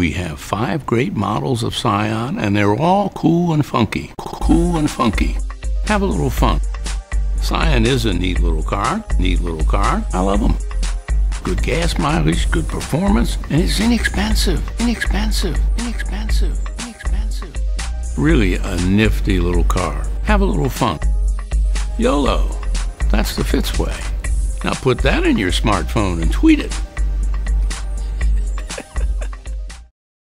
We have five great models of Scion, and they're all cool and funky. Cool and funky. Have a little fun. Scion is a neat little car. Neat little car. I love them. Good gas mileage, good performance, and it's inexpensive. Inexpensive. Inexpensive. Inexpensive. Really a nifty little car. Have a little fun. YOLO. That's the Fitz way. Now put that in your smartphone and tweet it.